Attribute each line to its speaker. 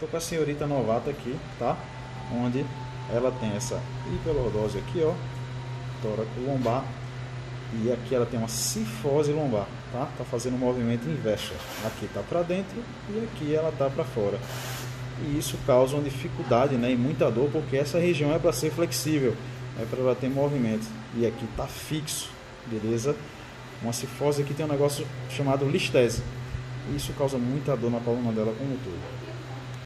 Speaker 1: Estou com a senhorita novata aqui, tá? Onde ela tem essa hiperlordose aqui, ó, tóraco lombar, e aqui ela tem uma cifose lombar, tá? Tá fazendo um movimento inverso. Aqui tá para dentro e aqui ela tá para fora. E isso causa uma dificuldade, né, e muita dor, porque essa região é para ser flexível, é para ela ter movimento. E aqui tá fixo, beleza? Uma cifose aqui tem um negócio chamado listese. Isso causa muita dor na coluna dela como um todo.